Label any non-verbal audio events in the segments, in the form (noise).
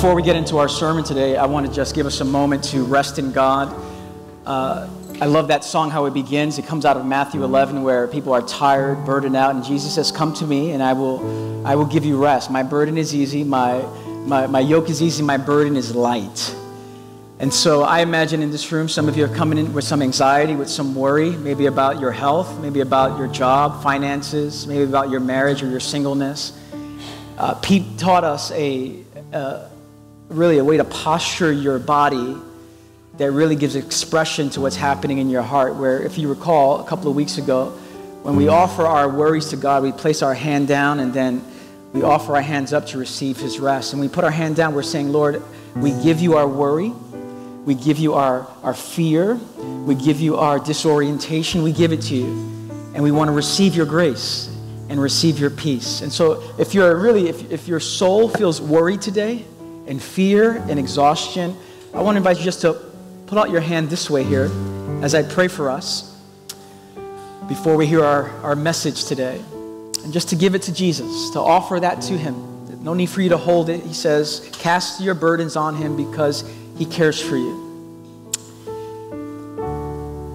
Before we get into our sermon today, I want to just give us a moment to rest in God. Uh, I love that song, how it begins. It comes out of Matthew 11, where people are tired, burdened out, and Jesus says, Come to me, and I will, I will give you rest. My burden is easy, my, my, my yoke is easy, my burden is light. And so I imagine in this room, some of you are coming in with some anxiety, with some worry, maybe about your health, maybe about your job, finances, maybe about your marriage or your singleness. Uh, Pete taught us a, uh, really a way to posture your body that really gives expression to what's happening in your heart. Where, if you recall, a couple of weeks ago, when we mm. offer our worries to God, we place our hand down and then we offer our hands up to receive His rest. And we put our hand down, we're saying, Lord, we give you our worry. We give you our, our fear. We give you our disorientation. We give it to you. And we want to receive your grace and receive your peace. And so, if you're really, if, if your soul feels worried today and fear and exhaustion, I want to invite you just to put out your hand this way here as I pray for us before we hear our, our message today. And just to give it to Jesus, to offer that to Him. No need for you to hold it. He says, Cast your burdens on Him because he cares for you.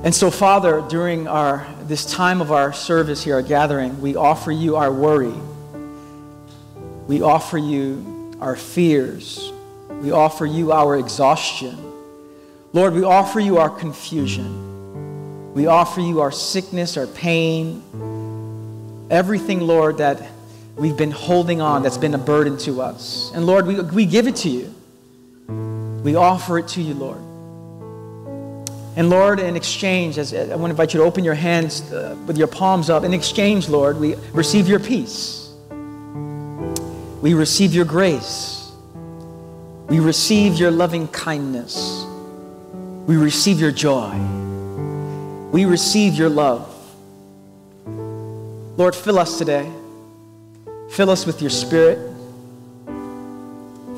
And so, Father, during our, this time of our service here, our gathering, we offer you our worry. We offer you our fears. We offer you our exhaustion. Lord, we offer you our confusion. We offer you our sickness, our pain, everything, Lord, that we've been holding on that's been a burden to us. And Lord, we, we give it to you. We offer it to you, Lord. And Lord, in exchange, as I want to invite you to open your hands uh, with your palms up. In exchange, Lord, we receive your peace. We receive your grace. We receive your loving kindness. We receive your joy. We receive your love. Lord, fill us today. Fill us with your spirit.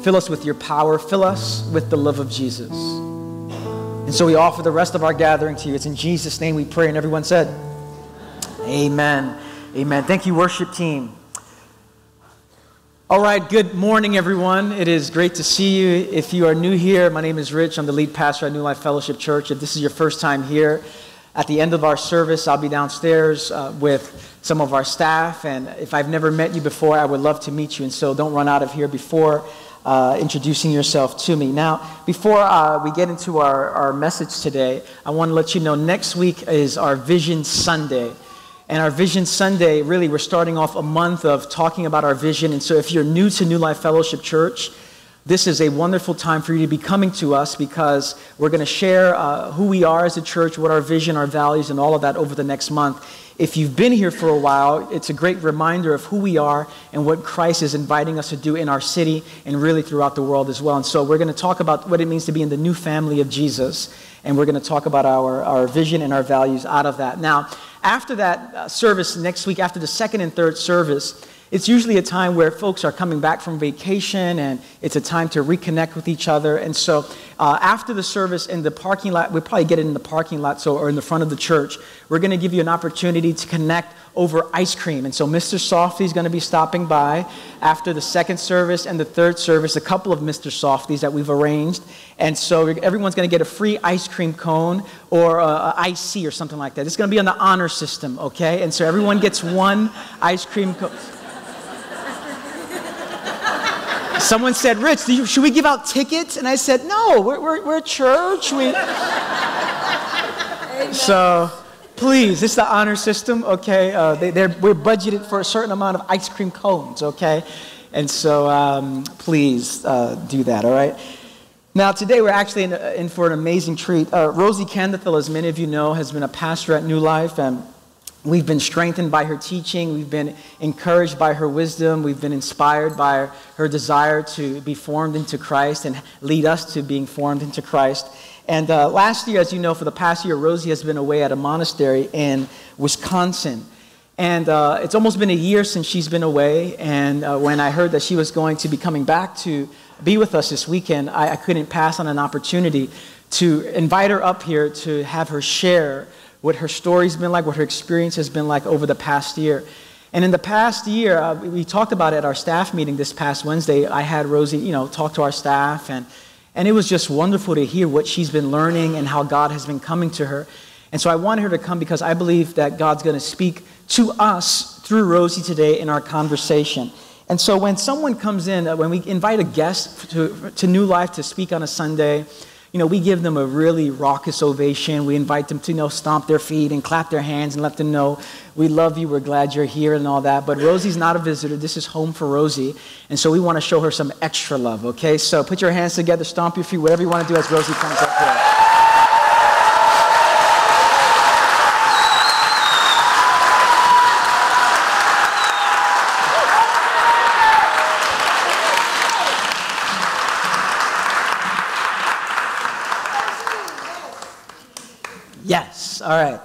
Fill us with your power. Fill us with the love of Jesus. And so we offer the rest of our gathering to you. It's in Jesus' name we pray. And everyone said, Amen. Amen. Thank you, worship team. All right, good morning, everyone. It is great to see you. If you are new here, my name is Rich. I'm the lead pastor at New Life Fellowship Church. If this is your first time here, at the end of our service, I'll be downstairs uh, with some of our staff. And if I've never met you before, I would love to meet you. And so don't run out of here before uh, introducing yourself to me. Now, before uh, we get into our, our message today, I want to let you know next week is our Vision Sunday. And our Vision Sunday, really, we're starting off a month of talking about our vision. And so, if you're new to New Life Fellowship Church, this is a wonderful time for you to be coming to us because we're going to share uh, who we are as a church, what our vision, our values, and all of that over the next month. If you've been here for a while, it's a great reminder of who we are and what Christ is inviting us to do in our city and really throughout the world as well. And so we're going to talk about what it means to be in the new family of Jesus. And we're going to talk about our, our vision and our values out of that. Now, after that uh, service next week, after the second and third service, it's usually a time where folks are coming back from vacation and it's a time to reconnect with each other. And so uh, after the service in the parking lot, we'll probably get it in the parking lot so, or in the front of the church, we're going to give you an opportunity to connect over ice cream. And so Mr. Softee is going to be stopping by after the second service and the third service, a couple of Mr. Softees that we've arranged. And so everyone's going to get a free ice cream cone or an IC or something like that. It's going to be on the honor system, okay? And so everyone gets one ice cream cone. Someone said, Rich, you, should we give out tickets? And I said, no, we're, we're, we're a church. We... so please, it's the honor system, okay? Uh, they, we're budgeted for a certain amount of ice cream cones, okay? And so um, please uh, do that, all right? Now, today we're actually in, in for an amazing treat. Uh, Rosy Kandathil, as many of you know, has been a pastor at New Life, and We've been strengthened by her teaching. We've been encouraged by her wisdom. We've been inspired by her desire to be formed into Christ and lead us to being formed into Christ. And uh, last year, as you know, for the past year, Rosy has been away at a monastery in Wisconsin. And uh, it's almost been a year since she's been away. And uh, when I heard that she was going to be coming back to be with us this weekend, I, I couldn't pass on an opportunity to invite her up here to have her share what her story's been like, what her experience has been like over the past year. And in the past year, uh, we talked about it at our staff meeting this past Wednesday. I had Rosy, you know, talk to our staff, and, and it was just wonderful to hear what she's been learning and how God has been coming to her. And so I wanted her to come because I believe that God's going to speak to us through Rosy today in our conversation. And so when someone comes in, uh, when we invite a guest to, to New Life to speak on a Sunday, you know, we give them a really raucous ovation. We invite them to, you know, stomp their feet and clap their hands and let them know we love you, we're glad you're here and all that. But Rosy's not a visitor. This is home for Rosy. And so we want to show her some extra love, okay? So put your hands together, stomp your feet, whatever you want to do as Rosy comes up here. Yes, all right.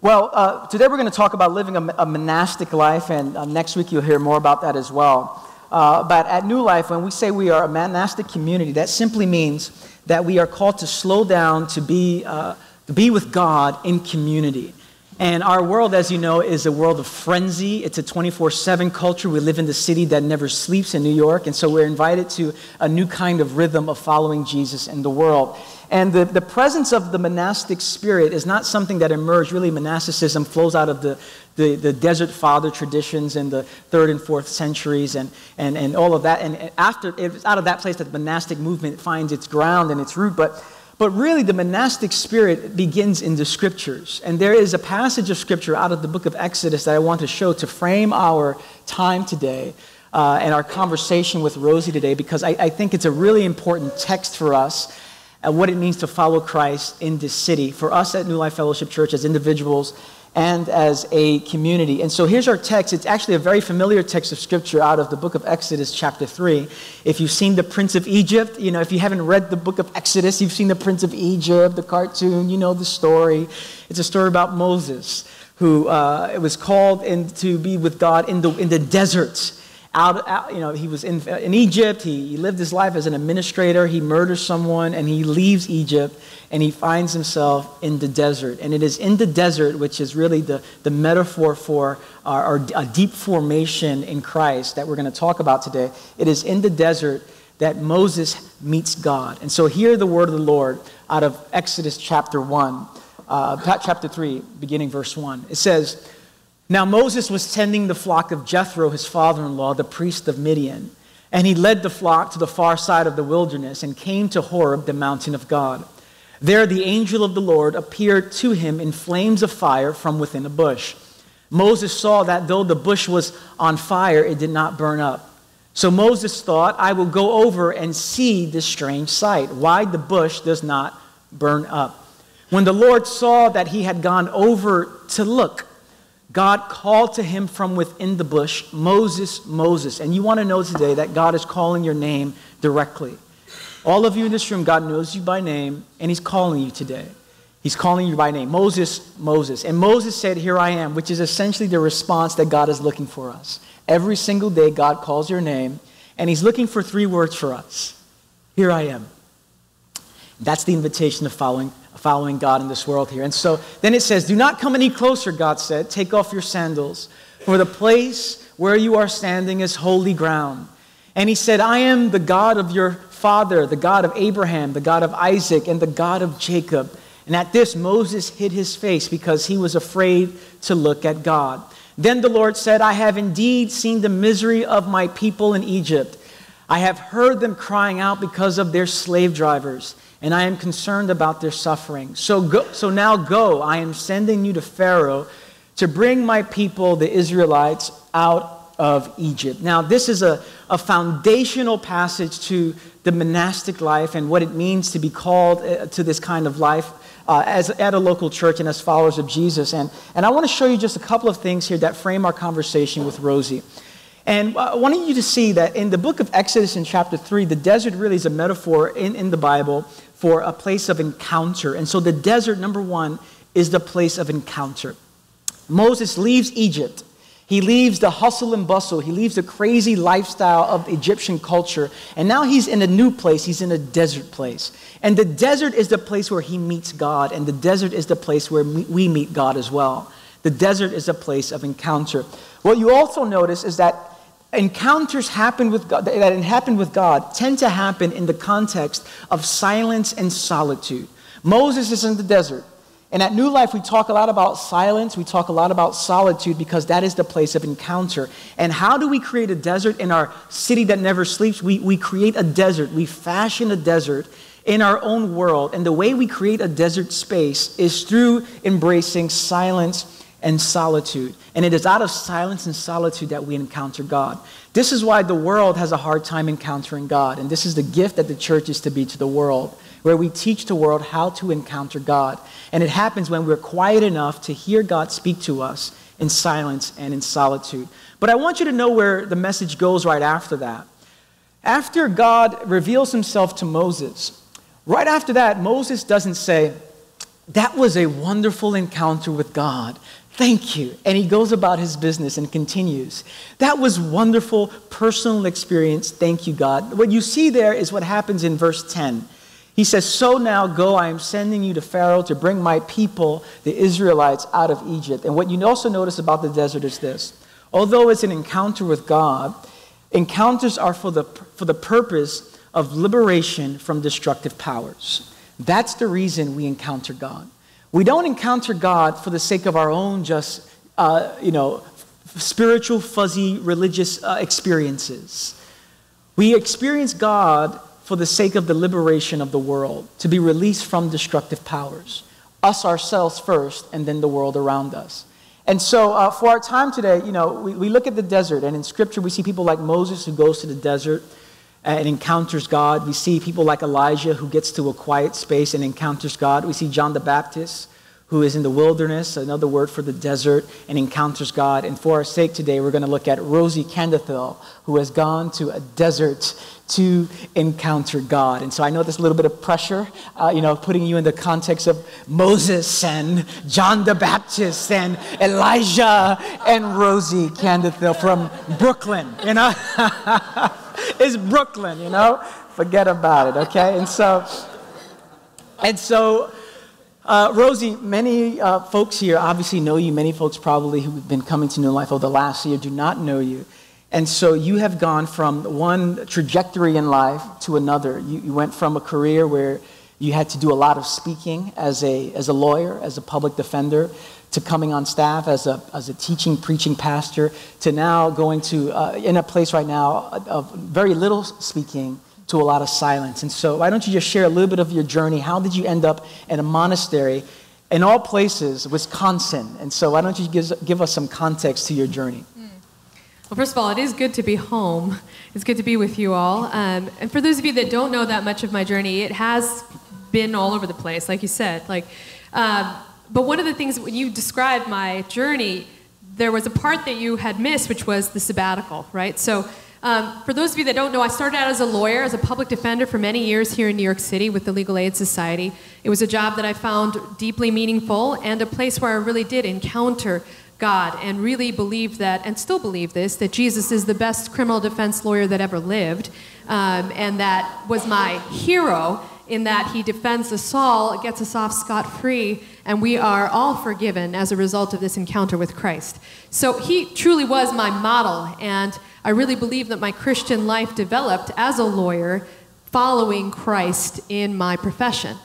Well, uh, today we're going to talk about living a, a monastic life, and uh, next week you'll hear more about that as well. Uh, but at New Life, when we say we are a monastic community, that simply means that we are called to slow down to be, uh, to be with God in community. And our world, as you know, is a world of frenzy. It's a 24 7 culture. We live in the city that never sleeps in New York. And so we're invited to a new kind of rhythm of following Jesus in the world. And the, the presence of the monastic spirit is not something that emerged. Really, monasticism flows out of the, the, the desert father traditions in the third and fourth centuries and, and, and all of that. And after, it's out of that place that the monastic movement finds its ground and its root. But but really, the monastic spirit begins in the scriptures. And there is a passage of scripture out of the book of Exodus that I want to show to frame our time today uh, and our conversation with Rosy today, because I, I think it's a really important text for us and what it means to follow Christ in this city, for us at New Life Fellowship Church as individuals and as a community. And so here's our text. It's actually a very familiar text of scripture out of the book of Exodus, chapter 3. If you've seen The Prince of Egypt, you know, if you haven't read the book of Exodus, you've seen The Prince of Egypt, the cartoon, you know the story. It's a story about Moses, who uh, was called in to be with God in the, in the desert out, out, you know, he was in, in Egypt. He, he lived his life as an administrator. He murders someone and he leaves Egypt and he finds himself in the desert. And it is in the desert, which is really the, the metaphor for our, our a deep formation in Christ that we're going to talk about today. It is in the desert that Moses meets God. And so hear the word of the Lord out of Exodus chapter 1, uh, chapter 3, beginning verse 1. It says, now Moses was tending the flock of Jethro, his father in law, the priest of Midian. And he led the flock to the far side of the wilderness and came to Horeb, the mountain of God. There the angel of the Lord appeared to him in flames of fire from within a bush. Moses saw that though the bush was on fire, it did not burn up. So Moses thought, I will go over and see this strange sight, why the bush does not burn up. When the Lord saw that he had gone over to look, God called to him from within the bush, Moses, Moses. And you want to know today that God is calling your name directly. All of you in this room, God knows you by name, and he's calling you today. He's calling you by name Moses, Moses. And Moses said, Here I am, which is essentially the response that God is looking for us. Every single day, God calls your name, and he's looking for three words for us Here I am. That's the invitation of following following God in this world here. And so then it says, Do not come any closer, God said. Take off your sandals, for the place where you are standing is holy ground. And he said, I am the God of your father, the God of Abraham, the God of Isaac, and the God of Jacob. And at this, Moses hid his face because he was afraid to look at God. Then the Lord said, I have indeed seen the misery of my people in Egypt. I have heard them crying out because of their slave drivers and I am concerned about their suffering. So, go, so now go. I am sending you to Pharaoh to bring my people, the Israelites, out of Egypt. Now, this is a, a foundational passage to the monastic life and what it means to be called uh, to this kind of life. Uh, as at a local church and as followers of Jesus. And, and I want to show you just a couple of things here that frame our conversation with Rosy. And I wanted you to see that in the book of Exodus in chapter 3, the desert really is a metaphor in, in the Bible for a place of encounter. And so the desert, number one, is the place of encounter. Moses leaves Egypt. He leaves the hustle and bustle. He leaves the crazy lifestyle of Egyptian culture. And now he's in a new place. He's in a desert place. And the desert is the place where he meets God. And the desert is the place where we meet God as well. The desert is a place of encounter. What you also notice is that encounters happen with God, that happen with God tend to happen in the context of silence and solitude. Moses is in the desert. And at New Life, we talk a lot about silence. We talk a lot about solitude because that is the place of encounter. And how do we create a desert in our city that never sleeps? We, we create a desert. We fashion a desert in our own world. And the way we create a desert space is through embracing silence and solitude. And it is out of silence and solitude that we encounter God. This is why the world has a hard time encountering God. And this is the gift that the church is to be to the world, where we teach the world how to encounter God. And it happens when we're quiet enough to hear God speak to us in silence and in solitude. But I want you to know where the message goes right after that. After God reveals himself to Moses, right after that, Moses doesn't say, That was a wonderful encounter with God. Thank you. And he goes about his business and continues. That was wonderful personal experience. Thank you, God. What you see there is what happens in verse 10. He says, So now go, I am sending you to Pharaoh to bring my people, the Israelites, out of Egypt. And what you also notice about the desert is this although it's an encounter with God, encounters are for the, for the purpose of liberation from destructive powers. That's the reason we encounter God. We don't encounter God for the sake of our own just, uh, you know, spiritual, fuzzy, religious uh, experiences. We experience God for the sake of the liberation of the world, to be released from destructive powers. Us ourselves first, and then the world around us. And so, uh, for our time today, you know, we, we look at the desert, and in Scripture, we see people like Moses who goes to the desert Uh, and encounters God. We see people like Elijah who gets to a quiet space and encounters God. We see John the Baptist who is in the wilderness, another word for the desert, and encounters God. And for our sake today, we're going to look at Rosy Kandathil, who has gone to a desert to encounter God. And so I know there's a little bit of pressure, uh, you know, putting you in the context of Moses and John the Baptist and Elijah and Rosy Kandathil from Brooklyn, you know? (laughs) it's Brooklyn, you know? Forget about it, okay? And so, and so, uh, Rosy, many uh, folks here obviously know you. Many folks probably who've been coming to New Life over the last year do not know you. And so you have gone from one trajectory in life to another. You, you, went from a career where you had to do a lot of speaking as a, as a lawyer, as a public defender, to coming on staff as a, as a teaching, preaching pastor, to now going to, uh, in a place right now of very little speaking to a lot of silence. And so, why don't you just share a little bit of your journey? How did you end up in a monastery in all places, Wisconsin? And so, why don't you give, give us some context to your journey? Hmm. Well, first of all, it is good to be home. It's good to be with you all. Um, and for those of you that don't know that much of my journey, it has been all over the place, like you said. Like, um, but one of the things when you described my journey, there was a part that you had missed, which was the sabbatical, right? So um, for those of you that don't know, I started out as a lawyer, as a public defender for many years here in New York City with the Legal Aid Society. It was a job that I found deeply meaningful and a place where I really did encounter God and really believed that, and still believe this, that Jesus is the best criminal defense lawyer that ever lived, um, and that was my hero in that he defends us all, gets us off scot free, and we are all forgiven as a result of this encounter with Christ. So he truly was my model, and I really believe that my Christian life developed as a lawyer following Christ in my profession.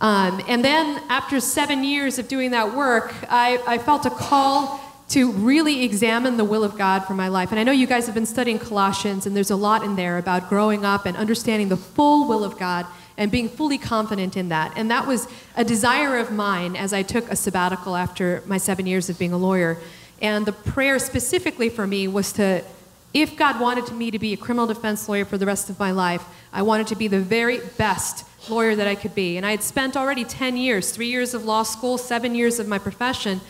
Um, and then, after seven years of doing that work, I, I felt a call to really examine the will of God for my life. And I know you guys have been studying Colossians, and there's a lot in there about growing up and understanding the full will of God and being fully confident in that. And that was a desire of mine as I took a sabbatical after my seven years of being a lawyer. And the prayer specifically for me was to if God wanted me to be a criminal defense lawyer for the rest of my life, I wanted to be the very best lawyer that I could be. And I had spent already 10 years, three years of law school, seven years of my profession,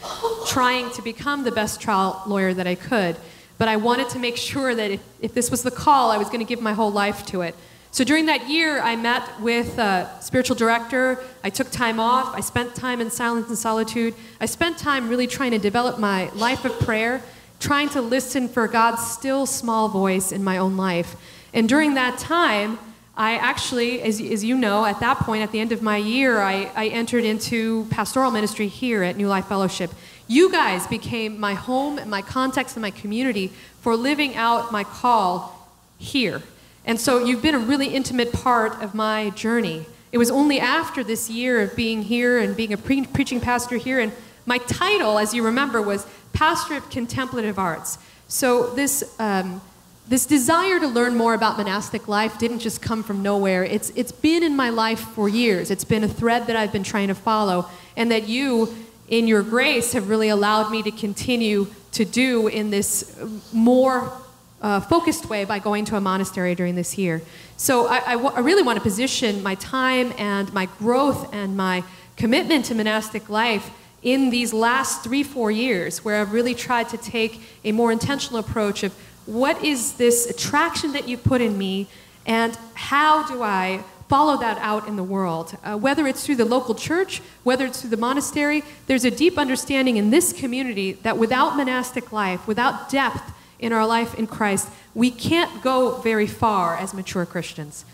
trying to become the best trial lawyer that I could. But I wanted to make sure that if, if this was the call, I was going to give my whole life to it. So during that year, I met with a spiritual director. I took time off. I spent time in silence and solitude. I spent time really trying to develop my life of prayer trying to listen for God's still small voice in my own life. And during that time, I actually, as, as you know, at that point, at the end of my year, I, I entered into pastoral ministry here at New Life Fellowship. You guys became my home, and my context, and my community for living out my call here. And so you've been a really intimate part of my journey. It was only after this year of being here and being a pre- preaching pastor here, and my title, as you remember, was Pastor of Contemplative Arts. So this. Um, this desire to learn more about monastic life didn't just come from nowhere. It's, it's been in my life for years. It's been a thread that I've been trying to follow, and that you, in your grace, have really allowed me to continue to do in this more uh, focused way by going to a monastery during this year. So I, I, w- I really want to position my time and my growth and my commitment to monastic life in these last three, four years, where I've really tried to take a more intentional approach of what is this attraction that you put in me, and how do I follow that out in the world? Uh, whether it's through the local church, whether it's through the monastery, there's a deep understanding in this community that without monastic life, without depth in our life in Christ, we can't go very far as mature Christians.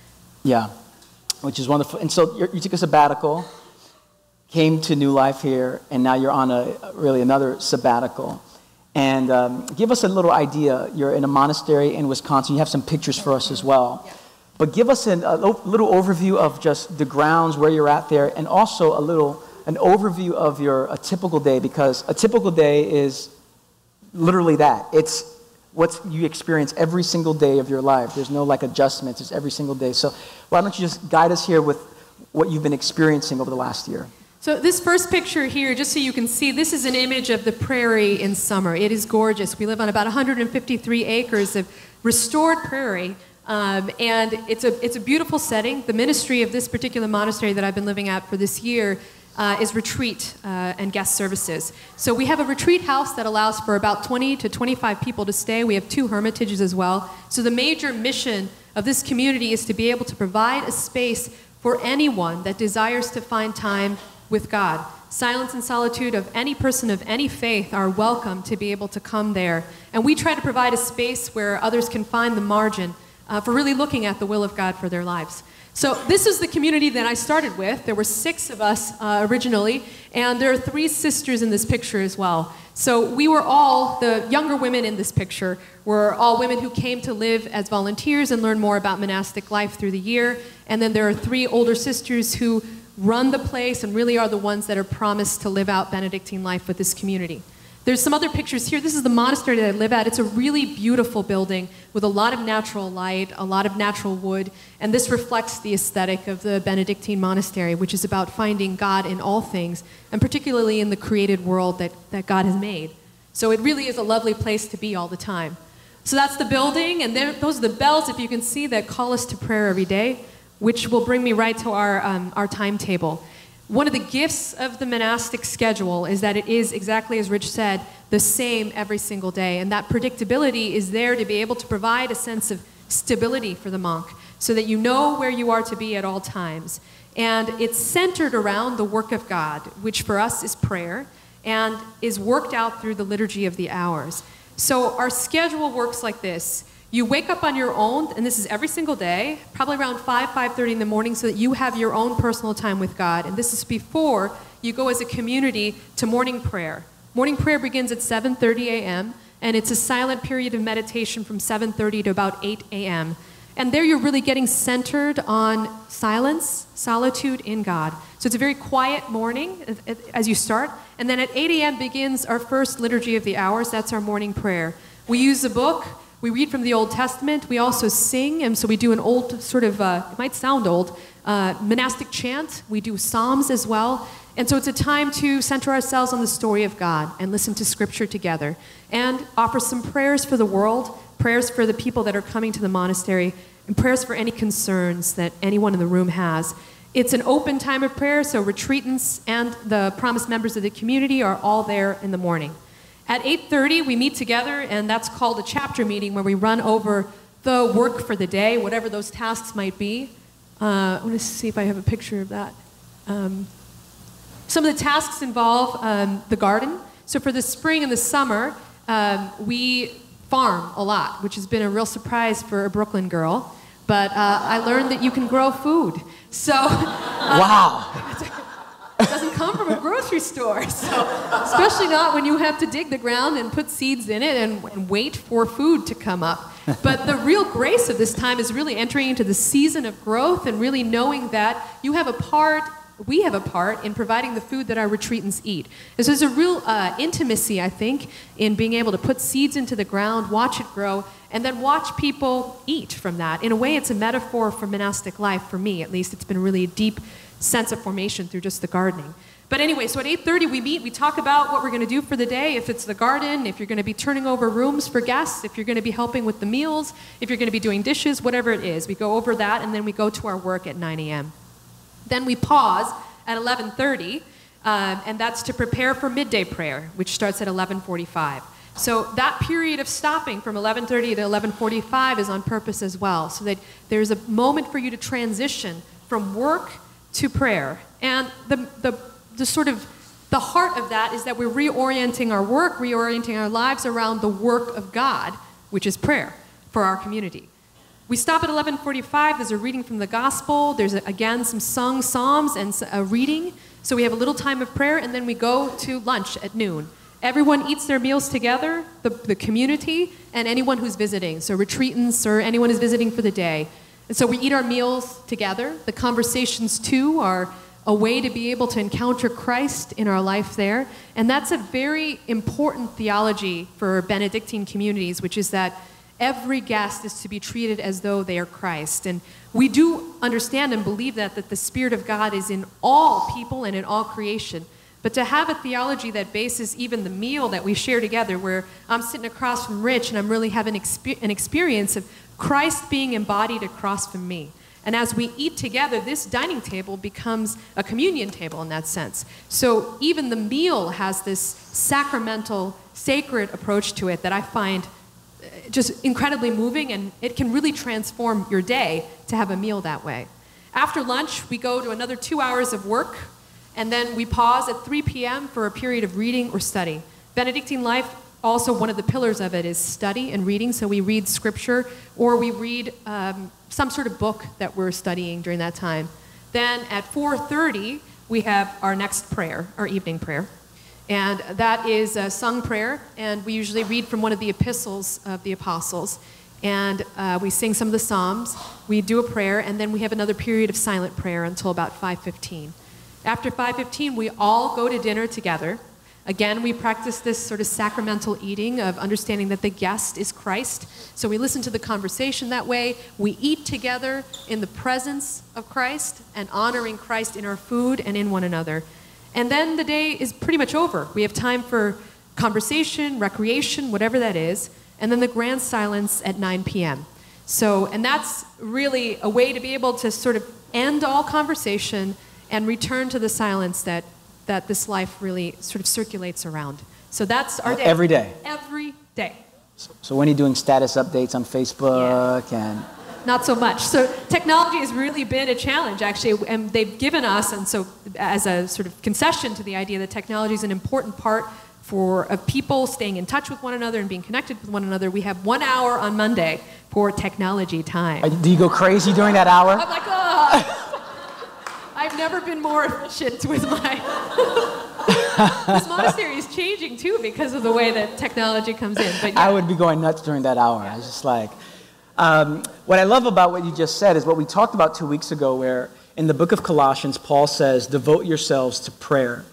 Yeah, which is wonderful. And so you took a sabbatical, came to New Life here, and now you're on a really another sabbatical. And um, give us a little idea. You're in a monastery in Wisconsin. You have some pictures for us as well. But give us an, a little overview of just the grounds, where you're at there, and also a little an overview of your a typical day, because a typical day is literally that. It's what you experience every single day of your life. There's no like adjustments. It's every single day. So why don't you just guide us here with what you've been experiencing over the last year? So this first picture here, just so you can see, this is an image of the prairie in summer. It is gorgeous. We live on about 153 acres of restored prairie. Um, and it's a, it's a beautiful setting. The ministry of this particular monastery that I've been living at for this year uh, is retreat uh, and guest services. So we have a retreat house that allows for about 20 to 25 people to stay. We have two hermitages as well. So the major mission of this community is to be able to provide a space for anyone that desires to find time with God. Silence and solitude of any person of any faith are welcome to be able to come there. And we try to provide a space where others can find the margin uh, for really looking at the will of God for their lives. So, this is the community that I started with. There were six of us uh, originally, and there are three sisters in this picture as well. So, we were all, the younger women in this picture, were all women who came to live as volunteers and learn more about monastic life through the year. And then there are three older sisters who run the place and really are the ones that are promised to live out Benedictine life with this community. There's some other pictures here. This is the monastery that I live at. It's a really beautiful building with a lot of natural light, a lot of natural wood, and this reflects the aesthetic of the Benedictine monastery, which is about finding God in all things, and particularly in the created world that, that God has made. So it really is a lovely place to be all the time. So that's the building, and there, those are the bells, if you can see, that call us to prayer every day which will bring me right to our, um, our timetable. One of the gifts of the monastic schedule is that it is, exactly as Rich said, the same every single day. And that predictability is there to be able to provide a sense of stability for the monk so that you know where you are to be at all times. And it's centered around the work of God, which for us is prayer and is worked out through the liturgy of the hours. So our schedule works like this you wake up on your own, and this is every single day, probably around 5, 5.30 in the morning, so that you have your own personal time with God. And this is before you go as a community to morning prayer. Morning prayer begins at 7.30 a.m., and it's a silent period of meditation from 7.30 to about 8 a.m. And there you're really getting centered on silence, solitude in God. So it's a very quiet morning as you start. And then at 8 a.m. begins our first liturgy of the hours. That's our morning prayer. We use a book we read from the Old Testament. We also sing, and so we do an old sort of, uh, it might sound old, uh, monastic chant. We do psalms as well. And so it's a time to center ourselves on the story of God and listen to scripture together and offer some prayers for the world, prayers for the people that are coming to the monastery, and prayers for any concerns that anyone in the room has. It's an open time of prayer, so retreatants and the promised members of the community are all there in the morning. At 8:30 we meet together and that's called a chapter meeting where we run over the work for the day, whatever those tasks might be. Uh, I want to see if I have a picture of that. Um, some of the tasks involve um, the garden. So for the spring and the summer, um, we farm a lot, which has been a real surprise for a Brooklyn girl. But uh, I learned that you can grow food. So, (laughs) uh, wow, (laughs) it doesn't come from a grocery store. (laughs) So, especially not when you have to dig the ground and put seeds in it and, and wait for food to come up. (laughs) But the real grace of this time is really entering into the season of growth and really knowing that you have a part we have a part in providing the food that our retreatants eat. So there's a real uh, intimacy, I think, in being able to put seeds into the ground, watch it grow, and then watch people eat from that. In a way, it's a metaphor for monastic life, for me at least. It's been really a deep sense of formation through just the gardening. But anyway, so at 8:30 we meet, we talk about what we're going to do for the day, if it's the garden, if you're going to be turning over rooms for guests, if you're going to be helping with the meals, if you're going to be doing dishes, whatever it is. We go over that and then we go to our work at 9 a.m. Then we pause at 11:30, uh, and that's to prepare for midday prayer, which starts at 11:45. So that period of stopping from 11:30 to 11:45 is on purpose as well, so that there's a moment for you to transition from work to prayer. And the, the, the sort of the heart of that is that we're reorienting our work, reorienting our lives around the work of God, which is prayer for our community. We stop at 11:45. There's a reading from the gospel. There's again some sung psalms and a reading. So we have a little time of prayer, and then we go to lunch at noon. Everyone eats their meals together, the, the community, and anyone who's visiting. So retreatants or anyone who's visiting for the day. And so we eat our meals together. The conversations, too, are a way to be able to encounter Christ in our life there. And that's a very important theology for Benedictine communities, which is that every guest is to be treated as though they are Christ. And we do understand and believe that, that the Spirit of God is in all people and in all creation. But to have a theology that bases even the meal that we share together, where I'm sitting across from Rich and I'm really having an experience of Christ being embodied across from me. And as we eat together, this dining table becomes a communion table in that sense. So even the meal has this sacramental, sacred approach to it that I find uh, just incredibly moving, and it can really transform your day to have a meal that way. After lunch, we go to another two hours of work and then we pause at 3 p.m. for a period of reading or study. Benedictine life, also one of the pillars of it is study and reading. So we read scripture or we read um, some sort of book that we're studying during that time. Then at 4:30 we have our next prayer, our evening prayer. And that is a sung prayer, and we usually read from one of the epistles of the apostles. And uh, we sing some of the psalms, we do a prayer, and then we have another period of silent prayer until about 5:15. After 5:15, we all go to dinner together. Again, we practice this sort of sacramental eating of understanding that the guest is Christ. So we listen to the conversation that way. We eat together in the presence of Christ and honoring Christ in our food and in one another. And then the day is pretty much over. We have time for conversation, recreation, whatever that is, and then the grand silence at 9 p.m. So, and that's really a way to be able to sort of end all conversation and return to the silence that, that this life really sort of circulates around. So that's our day. Every day. Every day. So, so when are you doing status updates on Facebook yeah. and? Not so much. So technology has really been a challenge, actually, and they've given us, and so as a sort of concession to the idea that technology is an important part for of people staying in touch with one another and being connected with one another. We have one hour on Monday for technology time. Uh, do you go crazy during that hour? I'm like, oh. I've never been more efficient with my. (laughs) this monastery is changing too because of the way that technology comes in. But yeah. I would be going nuts during that hour. I was just like, um, what I love about what you just said is what we talked about two weeks ago, where in the book of Colossians, Paul says, devote yourselves to prayer.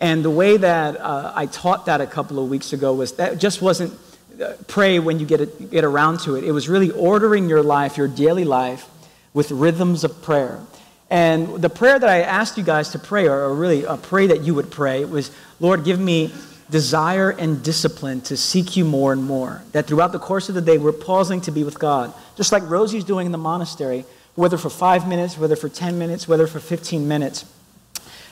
And the way that uh, I taught that a couple of weeks ago was that just wasn't uh, pray when you get, it, get around to it. It was really ordering your life, your daily life, with rhythms of prayer. And the prayer that I asked you guys to pray, or really a prayer that you would pray, was Lord, give me desire and discipline to seek you more and more. That throughout the course of the day, we're pausing to be with God. Just like Rosy's doing in the monastery, whether for five minutes, whether for 10 minutes, whether for 15 minutes,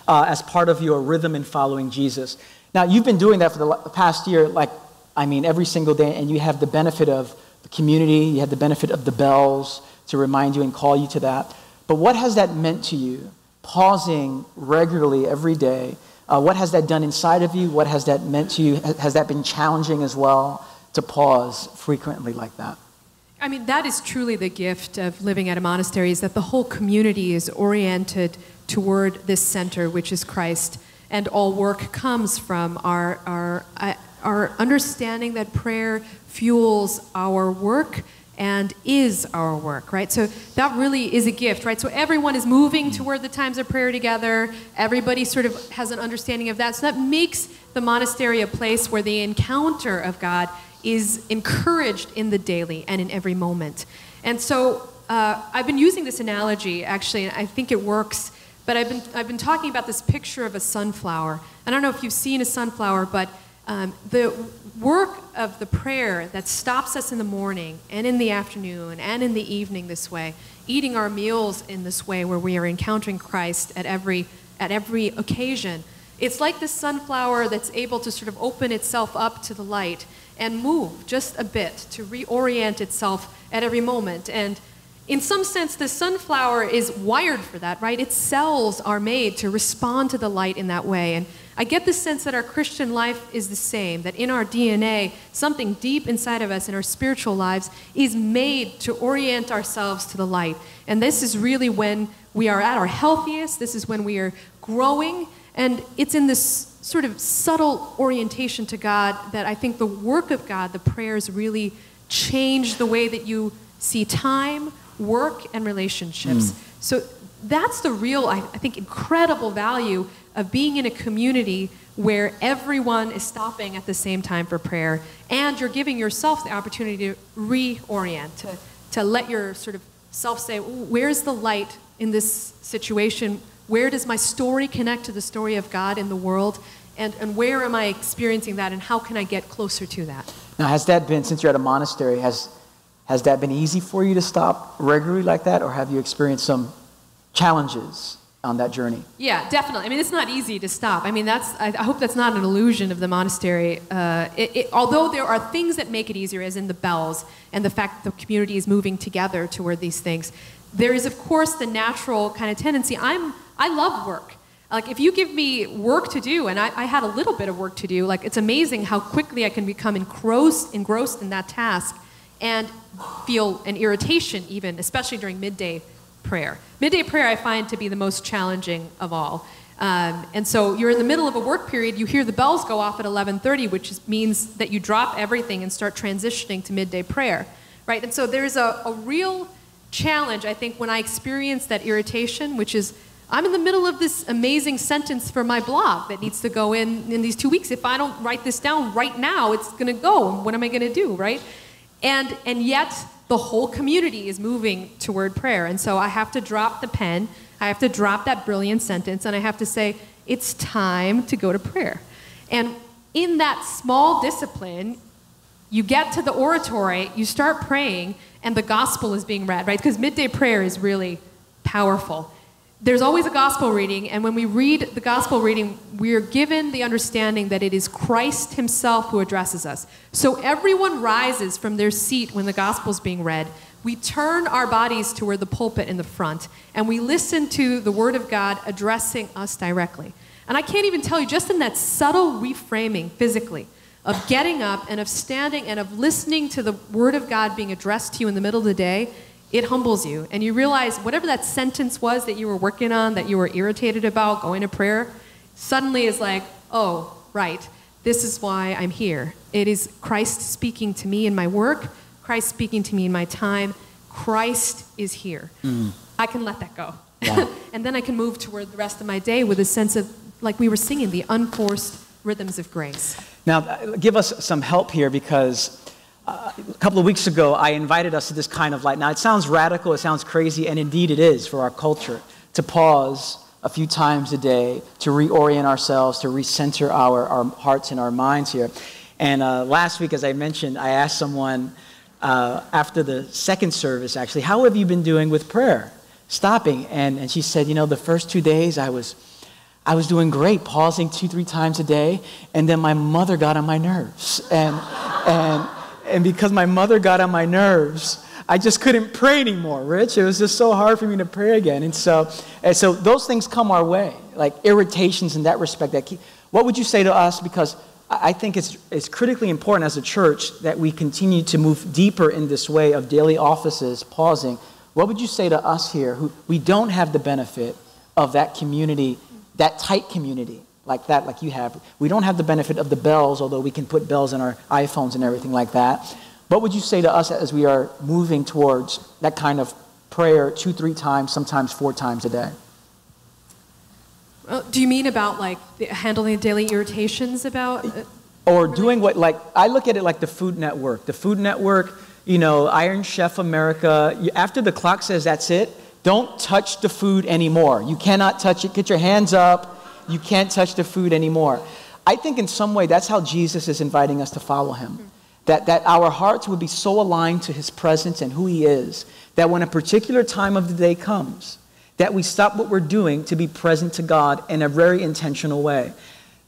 uh, as part of your rhythm in following Jesus. Now, you've been doing that for the past year, like, I mean, every single day, and you have the benefit of the community, you have the benefit of the bells to remind you and call you to that. But what has that meant to you? Pausing regularly every day. Uh, what has that done inside of you? What has that meant to you? Has that been challenging as well to pause frequently like that? I mean, that is truly the gift of living at a monastery is that the whole community is oriented toward this center, which is Christ. and all work comes from our, our, uh, our understanding that prayer fuels our work and is our work, right? So that really is a gift, right? So everyone is moving toward the times of prayer together. Everybody sort of has an understanding of that. So that makes the monastery a place where the encounter of God is encouraged in the daily and in every moment. And so uh, I've been using this analogy actually, and I think it works. But I've been, I've been talking about this picture of a sunflower. I don't know if you've seen a sunflower, but um, the work of the prayer that stops us in the morning and in the afternoon and in the evening this way, eating our meals in this way where we are encountering Christ at every, at every occasion, it's like the sunflower that's able to sort of open itself up to the light and move just a bit to reorient itself at every moment. And in some sense, the sunflower is wired for that, right? Its cells are made to respond to the light in that way. And I get the sense that our Christian life is the same, that in our DNA, something deep inside of us in our spiritual lives is made to orient ourselves to the light. And this is really when we are at our healthiest, this is when we are growing, and it's in this sort of subtle orientation to God that I think the work of God, the prayers, really change the way that you see time, work, and relationships. Mm. So that's the real, I, I think, incredible value of being in a community where everyone is stopping at the same time for prayer and you're giving yourself the opportunity to reorient, to, to let your sort of self say, where's the light in this situation? Where does my story connect to the story of God in the world? And, and where am I experiencing that and how can I get closer to that? Now, has that been, since you're at a monastery, has, has that been easy for you to stop regularly like that, or have you experienced some challenges on that journey. Yeah, definitely. I mean, it's not easy to stop. I mean, that's. I, I hope that's not an illusion of the monastery. Uh, it, it, although there are things that make it easier, as in the bells and the fact that the community is moving together toward these things, there is of course the natural kind of tendency. I'm. I love work. Like if you give me work to do, and I, I had a little bit of work to do, like it's amazing how quickly I can become engrossed, engrossed in that task, and feel an irritation even, especially during midday prayer. Midday prayer I find to be the most challenging of all. Um, and so you're in the middle of a work period, you hear the bells go off at 11:30, which means that you drop everything and start transitioning to midday prayer, right? And so there's a, a real challenge, I think, when I experience that irritation, which is I'm in the middle of this amazing sentence for my blog that needs to go in in these two weeks. If I don't write this down right now, it's going to go. What am I going to do, right? And and yet the whole community is moving toward prayer. And so I have to drop the pen, I have to drop that brilliant sentence, and I have to say, it's time to go to prayer. And in that small discipline, you get to the oratory, you start praying, and the gospel is being read, right? Because midday prayer is really powerful there's always a gospel reading, and when we read the gospel reading, we're given the understanding that it is Christ Himself who addresses us. So everyone rises from their seat when the gospel is being read. We turn our bodies toward the pulpit in the front, and we listen to the Word of God addressing us directly. And I can't even tell you, just in that subtle reframing physically, of getting up and of standing and of listening to the Word of God being addressed to you in the middle of the day, it humbles you. And you realize whatever that sentence was that you were working on, that you were irritated about going to prayer, suddenly is like, oh, right, this is why I'm here. It is Christ speaking to me in my work, Christ speaking to me in my time. Christ is here. Mm. I can let that go. Yeah. (laughs) and then I can move toward the rest of my day with a sense of, like we were singing, the unforced rhythms of grace. Now, give us some help here because a couple of weeks ago, I invited us to this kind of light. Now, it sounds radical, it sounds crazy, and indeed it is for our culture to pause a few times a day, to reorient ourselves, to recenter our, our hearts and our minds here. And uh, last week, as I mentioned, I asked someone uh, after the second service, actually, how have you been doing with prayer? Stopping. And, and she said, you know, the first two days I was, I was doing great, pausing two, three times a day, and then my mother got on my nerves. And, and, and because my mother got on my nerves, I just couldn't pray anymore, Rich. It was just so hard for me to pray again. And so, and so those things come our way, like irritations in that respect. That keep, what would you say to us? Because I think it's, it's critically important as a church that we continue to move deeper in this way of daily offices, pausing. What would you say to us here who we don't have the benefit of that community, that tight community? Like that, like you have. We don't have the benefit of the bells, although we can put bells in our iPhones and everything like that. What would you say to us as we are moving towards that kind of prayer two, three times, sometimes four times a day? Well, do you mean about like handling daily irritations about? Uh, or doing what, like, I look at it like the Food Network. The Food Network, you know, Iron Chef America, after the clock says that's it, don't touch the food anymore. You cannot touch it. Get your hands up. You can't touch the food anymore. I think in some way that's how Jesus is inviting us to follow him. Hmm. That, that our hearts would be so aligned to his presence and who he is that when a particular time of the day comes, that we stop what we're doing to be present to God in a very intentional way.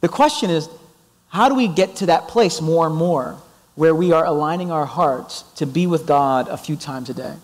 The question is, how do we get to that place more and more where we are aligning our hearts to be with God a few times a day?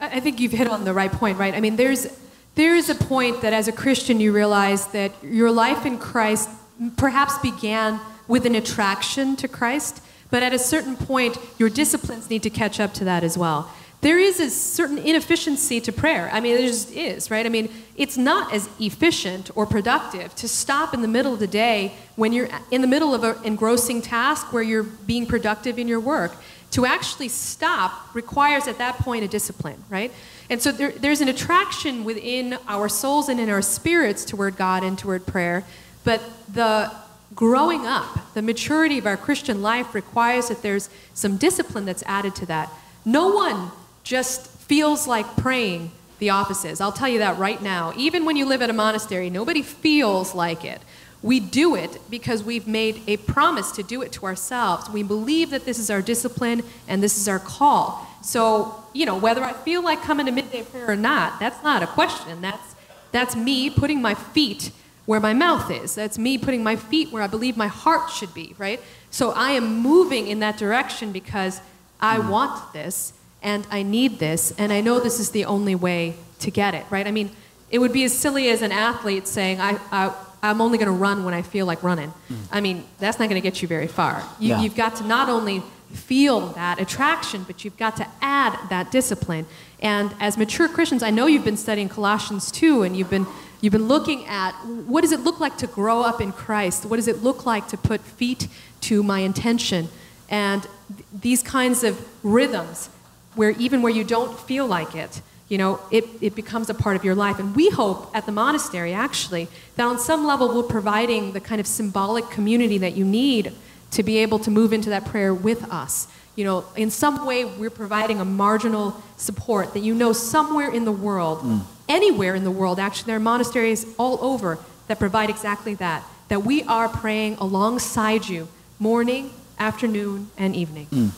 I think you've hit on the right point, right? I mean, there's, there is a point that as a Christian you realize that your life in Christ perhaps began with an attraction to Christ, but at a certain point, your disciplines need to catch up to that as well. There is a certain inefficiency to prayer. I mean, there just is, right? I mean, it's not as efficient or productive to stop in the middle of the day when you're in the middle of an engrossing task where you're being productive in your work to actually stop requires at that point a discipline, right? And so there, there's an attraction within our souls and in our spirits toward God and toward prayer, but the growing up, the maturity of our Christian life requires that there's some discipline that's added to that. No one just feels like praying the offices. I'll tell you that right now. Even when you live at a monastery, nobody feels like it. We do it because we've made a promise to do it to ourselves. We believe that this is our discipline and this is our call. So, you know, whether I feel like coming to midday prayer or not, that's not a question. That's, that's me putting my feet where my mouth is. That's me putting my feet where I believe my heart should be, right? So I am moving in that direction because I mm. want this and I need this and I know this is the only way to get it, right? I mean, it would be as silly as an athlete saying, I, I I'm only going to run when I feel like running. Mm. I mean, that's not going to get you very far. You, yeah. You've got to not only feel that attraction, but you've got to add that discipline. And as mature Christians, I know you've been studying Colossians 2, and you've been, you've been looking at what does it look like to grow up in Christ? What does it look like to put feet to my intention? And th- these kinds of rhythms, where even where you don't feel like it, you know, it, it becomes a part of your life. And we hope at the monastery, actually, that on some level we're providing the kind of symbolic community that you need to be able to move into that prayer with us. You know, in some way, we're providing a marginal support that you know somewhere in the world, mm. anywhere in the world, actually, there are monasteries all over that provide exactly that. That we are praying alongside you morning, afternoon, and evening. Mm.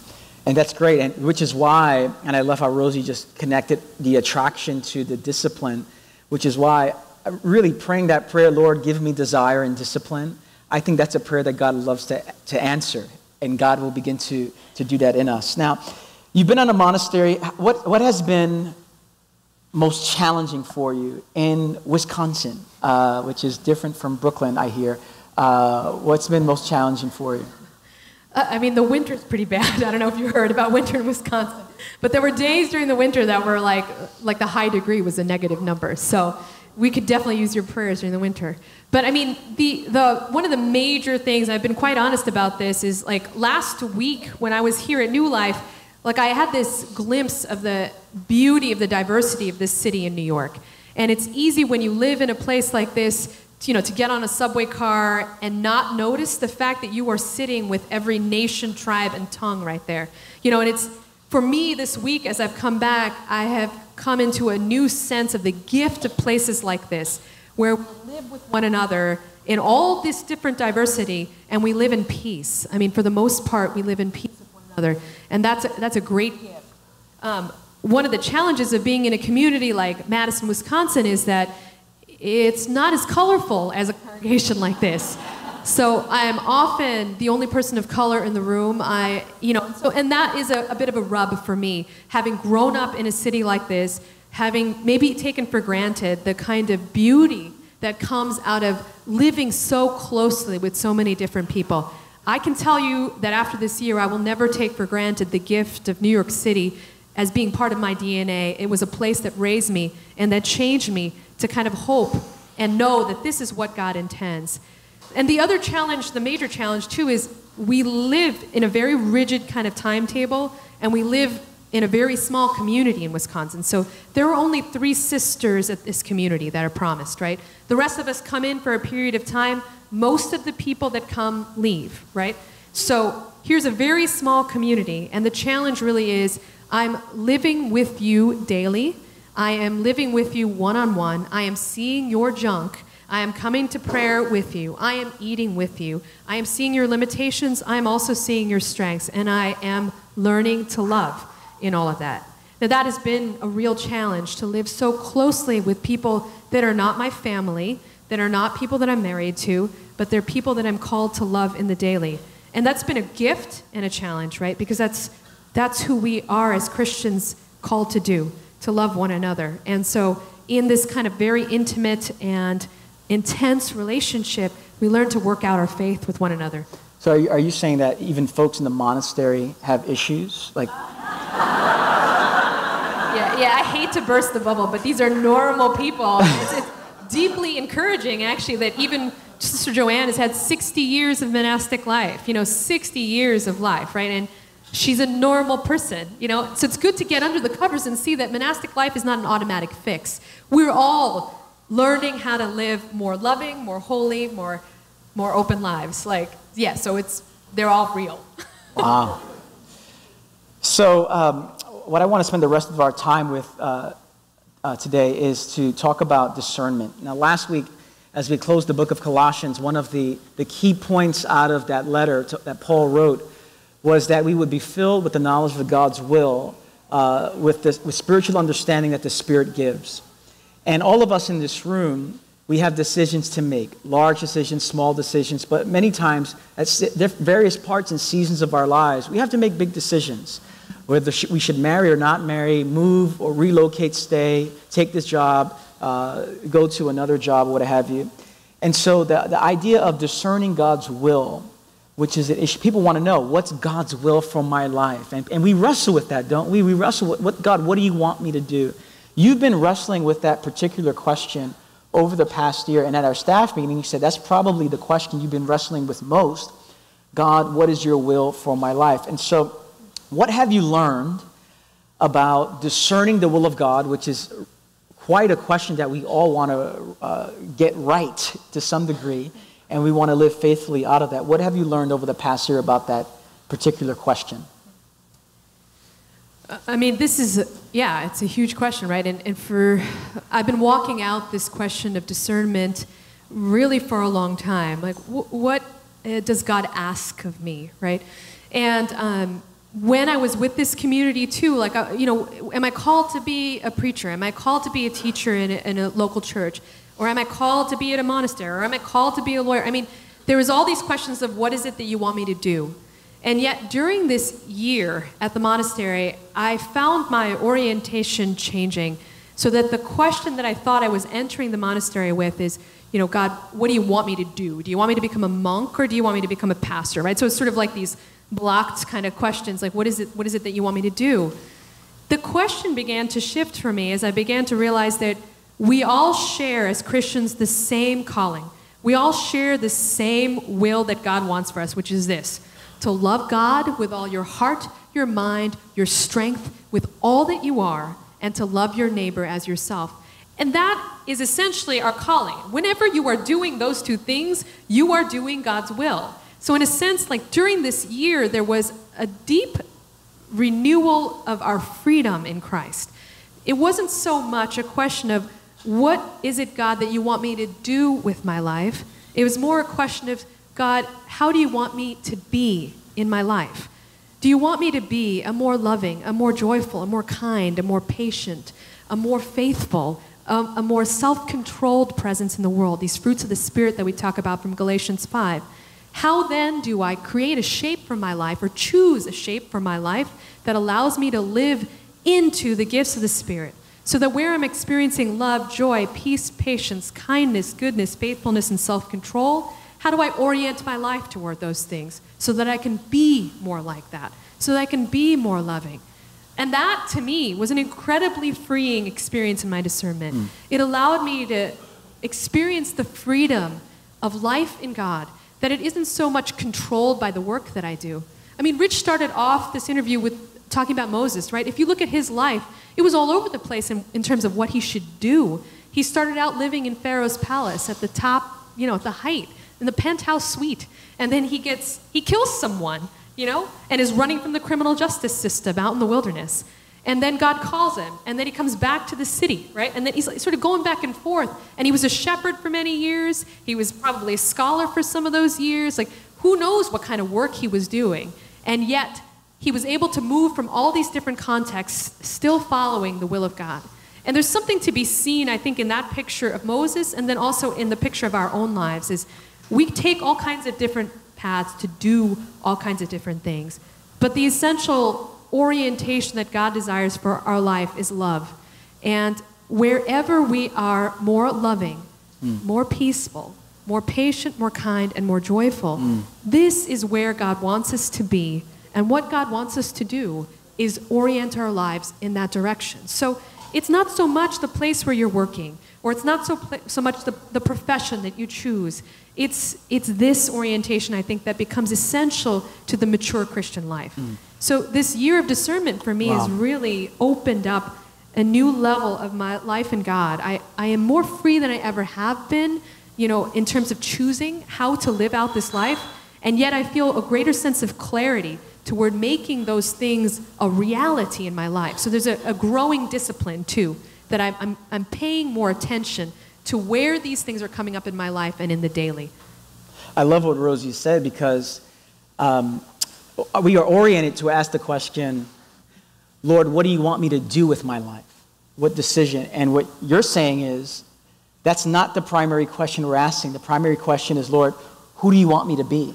And that's great, and which is why, and I love how Rosy just connected the attraction to the discipline, which is why really praying that prayer, Lord, give me desire and discipline. I think that's a prayer that God loves to, to answer, and God will begin to, to do that in us. Now, you've been in a monastery. What, what has been most challenging for you in Wisconsin, uh, which is different from Brooklyn, I hear? Uh, what's been most challenging for you? Uh, I mean, the winter's pretty bad. (laughs) I don't know if you heard about winter in Wisconsin, but there were days during the winter that were like, like the high degree was a negative number. So we could definitely use your prayers during the winter. But I mean, the, the, one of the major things, I've been quite honest about this, is like last week when I was here at New Life, like I had this glimpse of the beauty of the diversity of this city in New York. And it's easy when you live in a place like this you know, to get on a subway car and not notice the fact that you are sitting with every nation, tribe, and tongue right there. You know, and it's for me this week as I've come back, I have come into a new sense of the gift of places like this, where we live with one another in all this different diversity, and we live in peace. I mean, for the most part, we live in peace with one another, and that's a, that's a great gift. Um, one of the challenges of being in a community like Madison, Wisconsin, is that it's not as colorful as a congregation (laughs) like this. So I am often the only person of color in the room. I, you know, so and that is a, a bit of a rub for me, having grown up in a city like this, having maybe taken for granted the kind of beauty that comes out of living so closely with so many different people. I can tell you that after this year, I will never take for granted the gift of New York City as being part of my DNA. It was a place that raised me and that changed me to kind of hope and know that this is what God intends. And the other challenge, the major challenge too, is we live in a very rigid kind of timetable, and we live in a very small community in Wisconsin. So there are only three sisters at this community that are promised, right? The rest of us come in for a period of time. Most of the people that come leave, right? So here's a very small community, and the challenge really is I'm living with you daily. I am living with you one on one. I am seeing your junk. I am coming to prayer with you. I am eating with you. I am seeing your limitations. I am also seeing your strengths. And I am learning to love in all of that. Now, that has been a real challenge to live so closely with people that are not my family, that are not people that I'm married to, but they're people that I'm called to love in the daily. And that's been a gift and a challenge, right? Because that's, that's who we are as Christians called to do, to love one another. And so, in this kind of very intimate and intense relationship, we learn to work out our faith with one another. So, are you, are you saying that even folks in the monastery have issues? Like, (laughs) yeah, yeah, I hate to burst the bubble, but these are normal people. (laughs) It's, it's deeply encouraging, actually, that even Sister Joanne has had 60 years of monastic life, you know, 60 years of life, right? And she's a normal person, you know? So it's good to get under the covers and see that monastic life is not an automatic fix. We're all learning how to live more loving, more holy, more, more open lives. Like, yeah, so it's, they're all real. (laughs) wow. So, um, what I want to spend the rest of our time with uh, uh, today is to talk about discernment. Now, last week, as we closed the book of Colossians, one of the, the key points out of that letter to, that Paul wrote was that we would be filled with the knowledge of God's will, uh, with, this, with spiritual understanding that the Spirit gives. And all of us in this room, we have decisions to make large decisions, small decisions, but many times at various parts and seasons of our lives, we have to make big decisions. Whether we should marry or not marry, move or relocate, stay, take this job, uh, go to another job, what have you. And so the, the idea of discerning God's will, which is issue, people want to know what's God's will for my life. And, and we wrestle with that, don't we? We wrestle with what, God, what do you want me to do? You've been wrestling with that particular question over the past year. And at our staff meeting, you said that's probably the question you've been wrestling with most. God, what is your will for my life? And so, what have you learned about discerning the will of God, which is quite a question that we all want to uh, get right to some degree, and we want to live faithfully out of that. What have you learned over the past year about that particular question? I mean, this is, yeah, it's a huge question, right? And, and for, I've been walking out this question of discernment really for a long time. Like, wh- what uh, does God ask of me, right? And um, when I was with this community too, like, uh, you know, am I called to be a preacher? Am I called to be a teacher in a, in a local church? Or am I called to be at a monastery? Or am I called to be a lawyer? I mean, there was all these questions of what is it that you want me to do? And yet, during this year at the monastery, I found my orientation changing so that the question that I thought I was entering the monastery with is, you know, God, what do you want me to do? Do you want me to become a monk or do you want me to become a pastor, right? So it's sort of like these blocked kind of questions like what is it what is it that you want me to do the question began to shift for me as i began to realize that we all share as christians the same calling we all share the same will that god wants for us which is this to love god with all your heart your mind your strength with all that you are and to love your neighbor as yourself and that is essentially our calling whenever you are doing those two things you are doing god's will so, in a sense, like during this year, there was a deep renewal of our freedom in Christ. It wasn't so much a question of, what is it, God, that you want me to do with my life? It was more a question of, God, how do you want me to be in my life? Do you want me to be a more loving, a more joyful, a more kind, a more patient, a more faithful, a, a more self controlled presence in the world? These fruits of the Spirit that we talk about from Galatians 5. How then do I create a shape for my life or choose a shape for my life that allows me to live into the gifts of the Spirit? So that where I'm experiencing love, joy, peace, patience, kindness, goodness, faithfulness, and self control, how do I orient my life toward those things so that I can be more like that, so that I can be more loving? And that, to me, was an incredibly freeing experience in my discernment. Mm. It allowed me to experience the freedom of life in God that it isn't so much controlled by the work that I do. I mean, Rich started off this interview with talking about Moses, right? If you look at his life, it was all over the place in, in terms of what he should do. He started out living in Pharaoh's palace at the top, you know, at the height, in the penthouse suite. And then he gets, he kills someone, you know, and is running from the criminal justice system out in the wilderness. And then God calls him, and then he comes back to the city, right? And then he's sort of going back and forth. And he was a shepherd for many years. He was probably a scholar for some of those years. Like, who knows what kind of work he was doing? And yet, he was able to move from all these different contexts, still following the will of God. And there's something to be seen, I think, in that picture of Moses, and then also in the picture of our own lives. Is we take all kinds of different paths to do all kinds of different things, but the essential orientation that God desires for our life is love. And wherever we are more loving, mm. more peaceful, more patient, more kind, and more joyful, mm. this is where God wants us to be. And what God wants us to do is orient our lives in that direction. So it's not so much the place where you're working, or it's not so, so much the, the profession that you choose. It's, it's this orientation, I think, that becomes essential to the mature Christian life. Mm. So this year of discernment for me wow. has really opened up a new level of my life in God. I, I am more free than I ever have been, you know, in terms of choosing how to live out this life. And yet I feel a greater sense of clarity toward making those things a reality in my life. So there's a, a growing discipline too, that I'm, I'm, I'm paying more attention to where these things are coming up in my life and in the daily. I love what Rosy said because um, we are oriented to ask the question, Lord, what do you want me to do with my life? What decision? And what you're saying is, that's not the primary question we're asking. The primary question is, Lord, who do you want me to be?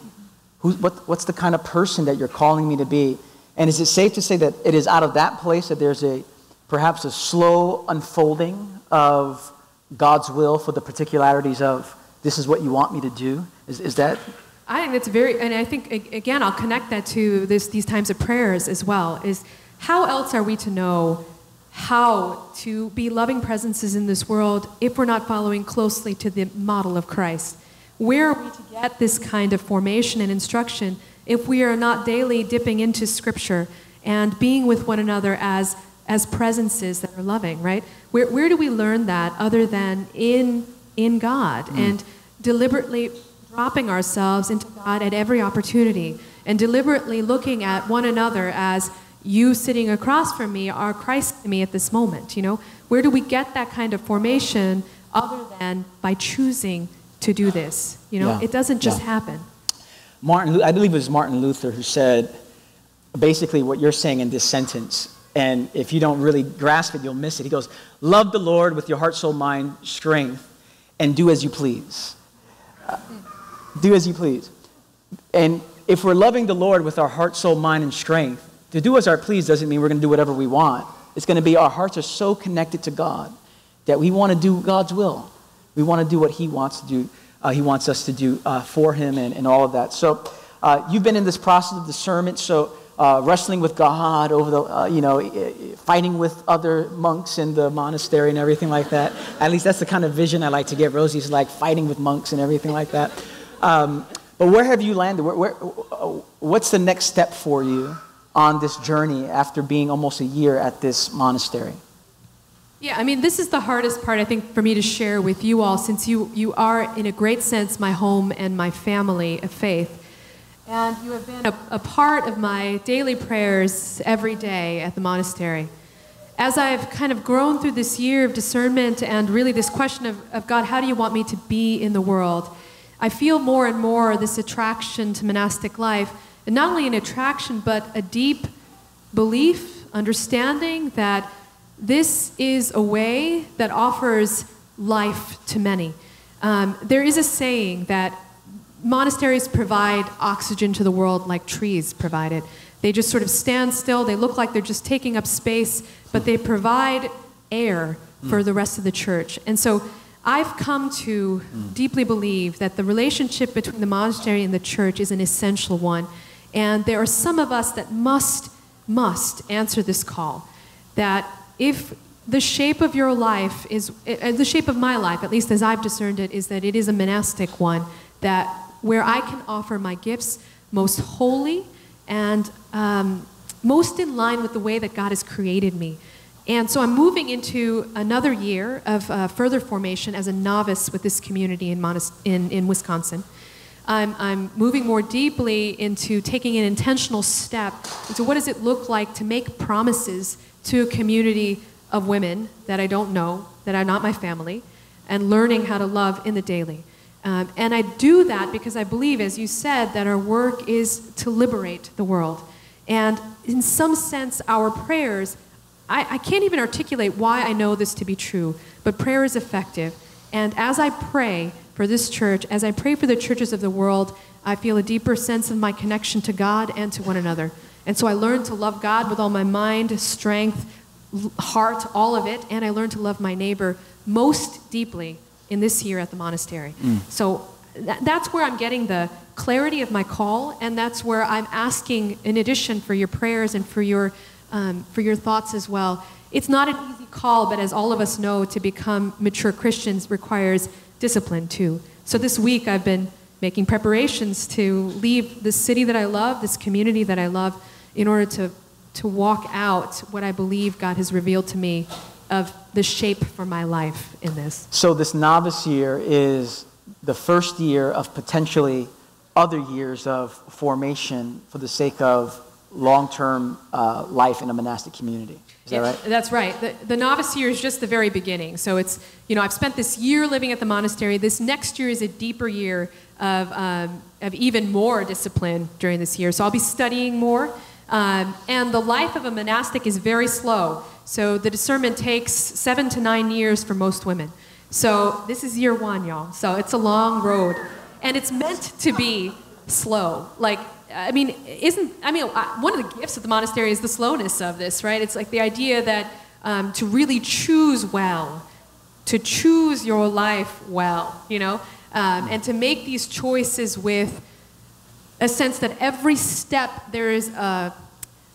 Who, what, what's the kind of person that you're calling me to be? And is it safe to say that it is out of that place that there's a perhaps a slow unfolding of God's will for the particularities of this is what you want me to do? Is, is that I think that's very, and I think again, I'll connect that to this, these times of prayers as well. Is how else are we to know how to be loving presences in this world if we're not following closely to the model of Christ? Where are we to get this kind of formation and instruction if we are not daily dipping into Scripture and being with one another as as presences that are loving, right? Where, where do we learn that other than in, in God mm. and deliberately dropping ourselves into God at every opportunity and deliberately looking at one another as you sitting across from me are Christ to me at this moment, you know? Where do we get that kind of formation other than by choosing to do this? You know, yeah. it doesn't just yeah. happen. Martin, I believe it was Martin Luther who said basically what you're saying in this sentence. And if you don't really grasp it, you'll miss it. He goes, Love the Lord with your heart, soul, mind, strength, and do as you please. Uh, do as you please. And if we're loving the Lord with our heart, soul, mind, and strength, to do as our please doesn't mean we're going to do whatever we want. It's going to be our hearts are so connected to God that we want to do God's will. We want to do what He wants to do. Uh, he wants us to do uh, for Him and, and all of that. So uh, you've been in this process of discernment. So uh, wrestling with God over the, uh, you know, fighting with other monks in the monastery and everything like that. At least that's the kind of vision I like to get. Rosy's like fighting with monks and everything like that. Um, but where have you landed? Where, where, what's the next step for you on this journey after being almost a year at this monastery? Yeah, I mean, this is the hardest part, I think, for me to share with you all, since you, you are, in a great sense, my home and my family of faith. And you have been a, a part of my daily prayers every day at the monastery. As I've kind of grown through this year of discernment and really this question of, of God, how do you want me to be in the world? I feel more and more this attraction to monastic life, and not only an attraction, but a deep belief, understanding that this is a way that offers life to many. Um, there is a saying that monasteries provide oxygen to the world like trees provide it. They just sort of stand still, they look like they're just taking up space, but they provide air for hmm. the rest of the church. And so I've come to hmm. deeply believe that the relationship between the monastery and the church is an essential one. And there are some of us that must, must answer this call. That if the shape of your life is, uh, the shape of my life, at least as I've discerned it, is that it is a monastic one, that where I can offer my gifts most holy and um, most in line with the way that God has created me. And so I'm moving into another year of uh, further formation as a novice with this community in, Monast- in, in Wisconsin. I'm, I'm moving more deeply into taking an intentional step into what does it look like to make promises to a community of women that I don't know, that are not my family, and learning how to love in the daily. Um, and I do that because I believe, as you said, that our work is to liberate the world. And in some sense, our prayers, I, I can't even articulate why I know this to be true, but prayer is effective. And as I pray for this church, as I pray for the churches of the world, I feel a deeper sense of my connection to God and to one another. And so I learn to love God with all my mind, strength, heart, all of it, and I learn to love my neighbor most deeply in this year at the monastery. Mm. So that, that's where I'm getting the clarity of my call, and that's where I'm asking, in addition, for your prayers and for your, um, for your thoughts as well. It's not an easy call, but as all of us know, to become mature Christians requires discipline too. So this week I've been making preparations to leave the city that I love, this community that I love, in order to, to walk out what I believe God has revealed to me of the shape for my life in this. So, this novice year is the first year of potentially other years of formation for the sake of long term uh, life in a monastic community. Is that right? That's right. The, the, novice year is just the very beginning. So, it's, you know, I've spent this year living at the monastery. This next year is a deeper year of, um, of even more discipline during this year. So, I'll be studying more. Um, and the life of a monastic is very slow. So the discernment takes seven to nine years for most women. So this is year one, y'all. So it's a long road. And it's meant to be slow. Like, I mean, isn't, I mean, one of the gifts of the monastery is the slowness of this, right? It's like the idea that um, to really choose well, to choose your life well, you know, um, and to make these choices with a sense that every step there is a,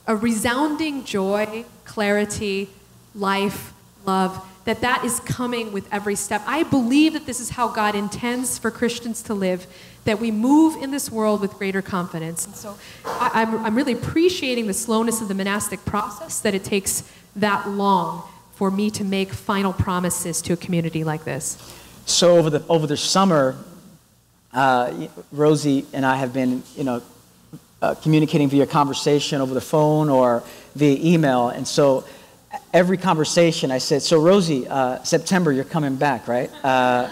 a resounding joy clarity, life, love, that that is coming with every step. I believe that this is how God intends for Christians to live, that we move in this world with greater confidence. And so I, am I'm, I'm really appreciating the slowness of the monastic process, that it takes that long for me to make final promises to a community like this. So over the, over the summer, uh, Rosy and I have been, you know, uh, communicating via conversation over the phone or via email. And so every conversation I said, So, Rosy, uh, September, you're coming back, right? Uh,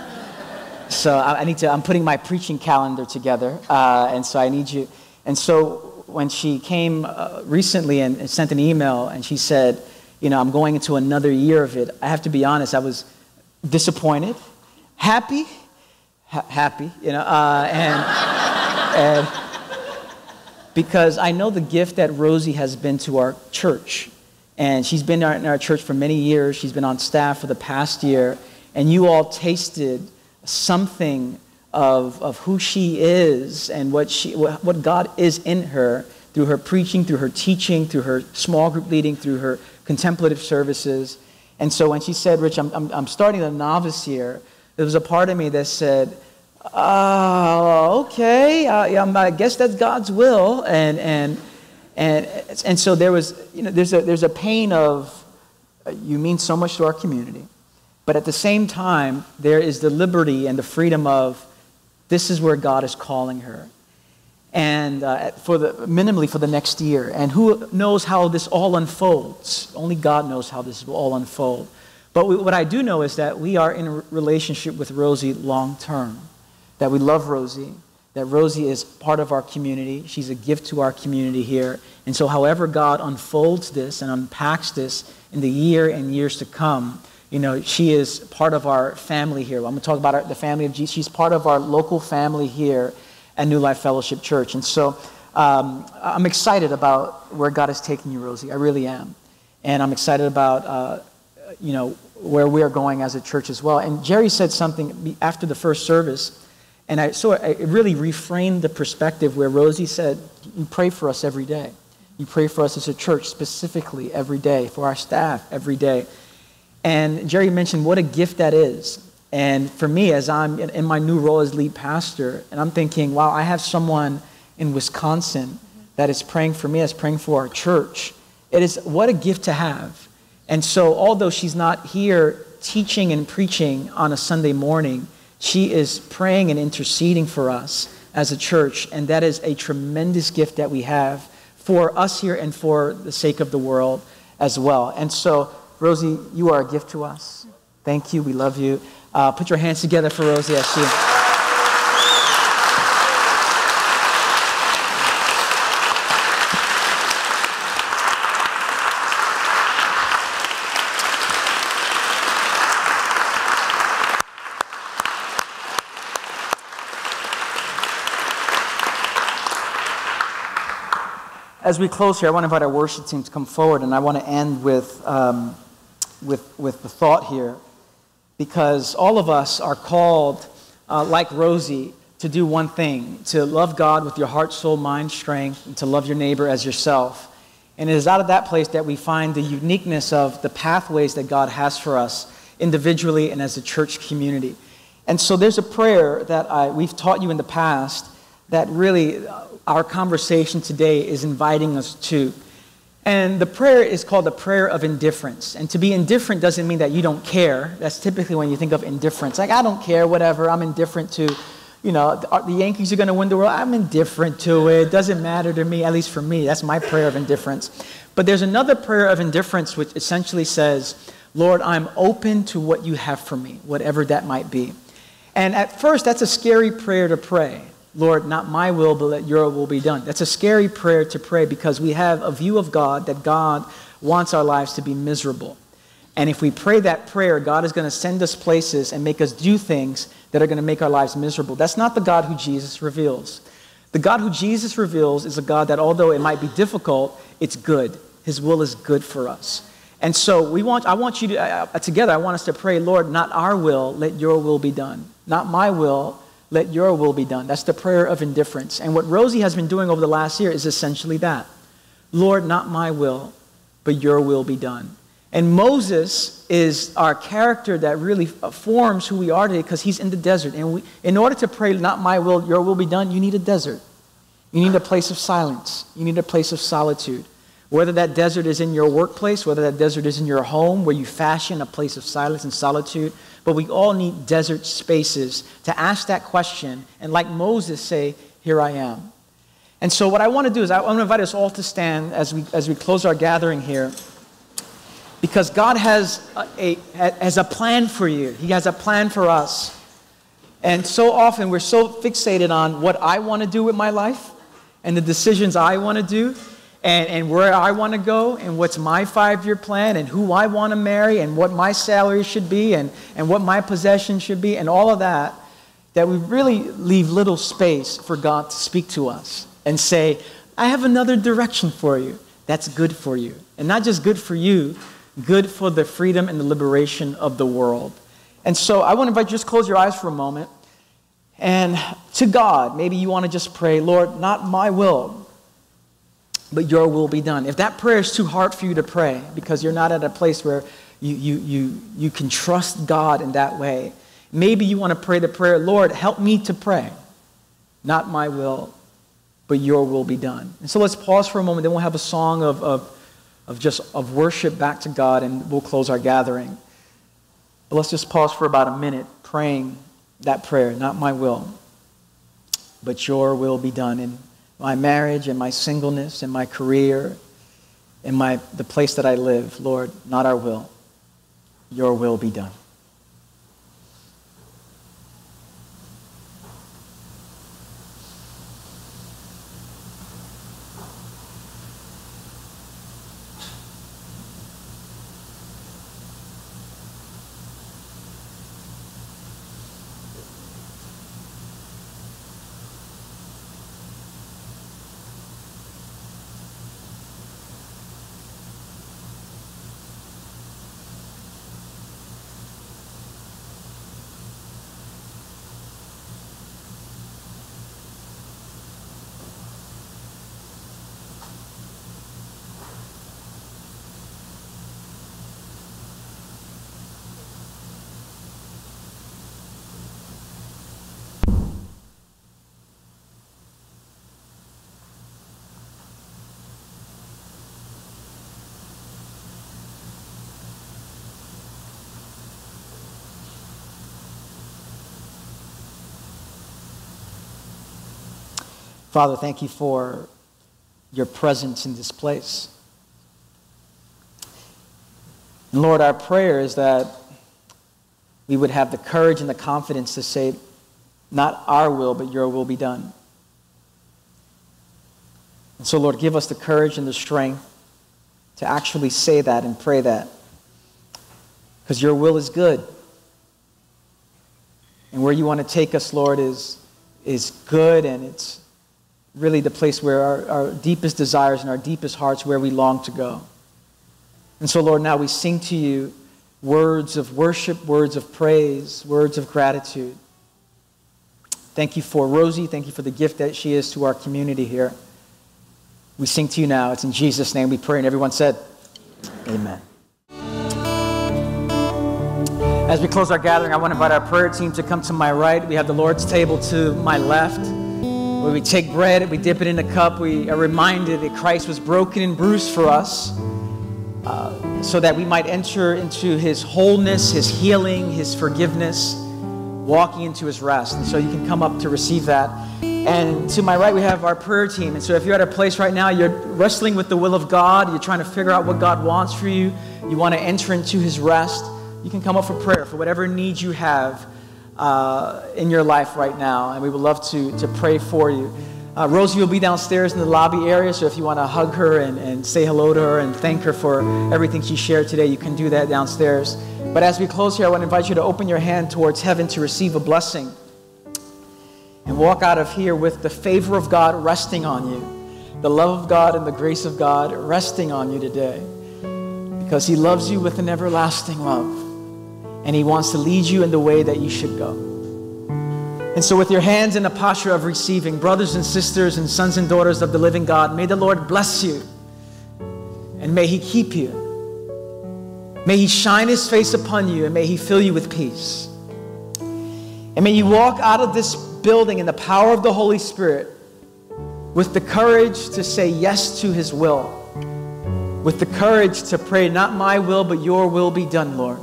so I, I, need to, I'm putting my preaching calendar together. Uh, and so I need you. And so when she came uh, recently and, and sent an email and she said, You know, I'm going into another year of it, I have to be honest, I was disappointed, happy, ha- happy, you know, uh, and, and because I know the gift that Rosy has been to our church. And she's been in our church for many years. She's been on staff for the past year. And you all tasted something of, of who she is and what, she, what God is in her through her preaching, through her teaching, through her small group leading, through her contemplative services. And so when she said, Rich, I'm, I'm, I'm starting the novice here, there was a part of me that said, oh, okay, uh, yeah, I guess that's God's will. And, and, and, and so there was, you know, there's a, there's a pain of, uh, you mean so much to our community. But at the same time, there is the liberty and the freedom of, this is where God is calling her. And uh, for the, minimally for the next year. And who knows how this all unfolds? Only God knows how this will all unfold. But we, what I do know is that we are in a relationship with Rosy long term that we love Rosy, that Rosy is part of our community. She's a gift to our community here. And so, however, God unfolds this and unpacks this in the year and years to come, you know, she is part of our family here. I'm going to talk about our, the family of Jesus. She's part of our local family here at New Life Fellowship Church. And so, um, I'm excited about where God is taking you, Rosy. I really am. And I'm excited about, uh, you know, where we are going as a church as well. And Jerry said something after the first service and I, so I really reframed the perspective where Rosy said, You pray for us every day. You pray for us as a church specifically every day, for our staff every day. And Jerry mentioned what a gift that is. And for me, as I'm in, my new role as lead pastor, and I'm thinking, wow, I have someone in Wisconsin that is praying for me, that's praying for our church. It is what a gift to have. And so, although she's not here teaching and preaching on a Sunday morning, she is praying and interceding for us as a church. And that is a tremendous gift that we have for us here and for the sake of the world as well. And so, Rosy, you are a gift to us. Thank you. We love you. Uh, put your hands together for Rosy. As we close here, I want to invite our worship team to come forward, and I want to end with, um, with, with the thought here, because all of us are called, uh, like Rosy, to do one thing to love God with your heart, soul, mind, strength, and to love your neighbor as yourself. And it is out of that place that we find the uniqueness of the pathways that God has for us individually and as a church community. And so there's a prayer that I, we've taught you in the past that really uh, our conversation today is inviting us to. And the prayer is called the prayer of indifference. And to be indifferent doesn't mean that you don't care. That's typically when you think of indifference. Like, I don't care, whatever. I'm indifferent to, you know, the Yankees are going to win the world. I'm indifferent to it. It doesn't matter to me, at least for me. That's my prayer of indifference. But there's another prayer of indifference which essentially says, Lord, I'm open to what you have for me, whatever that might be. And at first, that's a scary prayer to pray. Lord, not my will, but let your will be done. That's a scary prayer to pray because we have a view of God that God wants our lives to be miserable. And if we pray that prayer, God is going to send us places and make us do things that are going to make our lives miserable. That's not the God who Jesus reveals. The God who Jesus reveals is a God that, although it might be difficult, it's good. His will is good for us. And so we want, I want you to, uh, together, I want us to pray, Lord, not our will, let your will be done. Not my will, let your will be done. That's the prayer of indifference. And what Rosy has been doing over the last year is essentially that Lord, not my will, but your will be done. And Moses is our character that really forms who we are today because he's in the desert. And we, in order to pray, not my will, your will be done, you need a desert. You need a place of silence. You need a place of solitude. Whether that desert is in your workplace, whether that desert is in your home where you fashion a place of silence and solitude, but we all need desert spaces to ask that question and, like Moses, say, Here I am. And so, what I want to do is, I want to invite us all to stand as we, as we close our gathering here. Because God has a, a, has a plan for you, He has a plan for us. And so often we're so fixated on what I want to do with my life and the decisions I want to do and, and where I want to go and what's my five year plan and who I want to marry and what my salary should be and, and what my possessions should be and all of that, that we really leave little space for God to speak to us and say, I have another direction for you that's good for you. And not just good for you, good for the freedom and the liberation of the world. And so I want to invite you just close your eyes for a moment. And to God, maybe you want to just pray, Lord, not my will, but your will be done. If that prayer is too hard for you to pray because you're not at a place where you, you, you, you can trust God in that way, maybe you want to pray the prayer, Lord, help me to pray. Not my will, but your will be done. And so let's pause for a moment, then we'll have a song of, of, of just of worship back to God and we'll close our gathering. But let's just pause for about a minute praying that prayer, not my will, but your will be done. And my marriage and my singleness and my career and my, the place that I live. Lord, not our will, your will be done. Father, thank you for your presence in this place. And Lord, our prayer is that we would have the courage and the confidence to say, not our will, but your will be done. And so, Lord, give us the courage and the strength to actually say that and pray that. Because your will is good. And where you want to take us, Lord, is, is good and it's really the place where our, our deepest desires and our deepest hearts, where we long to go. And so, Lord, now we sing to you words of worship, words of praise, words of gratitude. Thank you for Rosy. Thank you for the gift that she is to our community here. We sing to you now. It's in Jesus' name we pray. And everyone said, Amen. As we close our gathering, I want to invite our prayer team to come to my right. We have the Lord's table to my left. Where we take bread, we dip it in a cup, we are reminded that Christ was broken and bruised for us uh, so that we might enter into his wholeness, his healing, his forgiveness, walking into his rest. And so you can come up to receive that. And to my right, we have our prayer team. And so if you're at a place right now, you're wrestling with the will of God, you're trying to figure out what God wants for you, you want to enter into his rest, you can come up for prayer for whatever needs you have uh, in your life right now, and we would love to, to pray for you. Uh, Rosy will be downstairs in the lobby area, so if you want to hug her and, and say hello to her and thank her for everything she shared today, you can do that downstairs. But as we close here, I want to invite you to open your hand towards heaven to receive a blessing and walk out of here with the favor of God resting on you, the love of God and the grace of God resting on you today because He loves you with an everlasting love and He wants to lead you in the way that you should go. And so, with your hands in a posture of receiving, brothers and sisters and sons and daughters of the living God, may the Lord bless you and may He keep you. May He shine His face upon you and may He fill you with peace. And may you walk out of this building in the power of the Holy Spirit with the courage to say yes to His will, with the courage to pray, Not my will, but your will be done, Lord.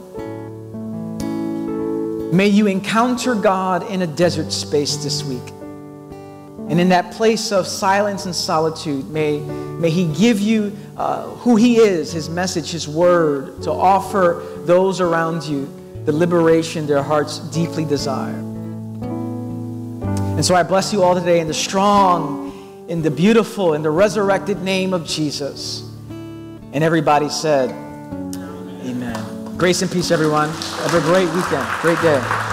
May you encounter God in a desert space this week. And in that place of silence and solitude, may, may He give you uh, who He is, His message, His word, to offer those around you the liberation their hearts deeply desire. And so I bless you all today in the strong, in the beautiful, in the resurrected name of Jesus. And everybody said, Grace and peace, everyone. Have a great weekend. Great day.